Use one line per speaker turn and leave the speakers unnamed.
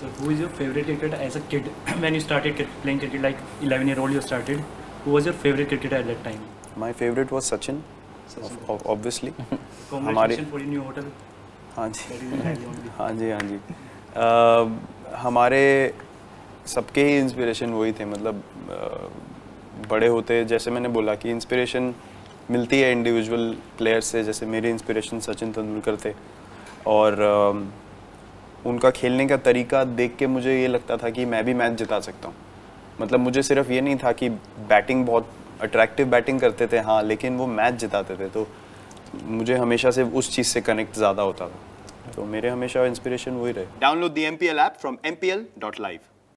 So who is your favorite cricketer as a kid? when you started playing cricket, like 11 year old you started, who was your favorite cricketer at that time?
My my favourite was Sachin obviously
Congratulations for your new hotel.
हाँ जी. हाँ जी हाँ जी अ, हमारे सबके ही inspiration वही थे मतलब अ, बड़े होते जैसे मैंने बोला कि इंस्पिरेशन मिलती है इंडिविजुअल प्लेयर्स से जैसे मेरी इंस्पिरेशन सचिन तेंदुलकर थे और अ, उनका खेलने का तरीका देख के मुझे ये लगता था कि मैं भी मैच जिता सकता हूँ। मतलब मुझे सिर्फ़ ये नहीं था कि बैटिंग बहुत अट्रैक्टिव बैटिंग करते थे हाँ लेकिन वो मैच जिताते थे तो मुझे हमेशा से उस चीज़ से कनेक्ट ज़्यादा होता था। तो मेरे हमेशा इंस्पिरेशन वही रहे।
Download the M P L app from M P L dot mpl.live.